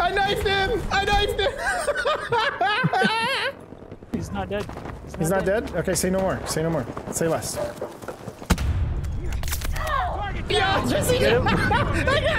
I knifed him! I knifed him! He's not dead. He's not, He's not dead. dead? Okay, say no more. Say no more. Say less. Yeah, Jesse! I got him!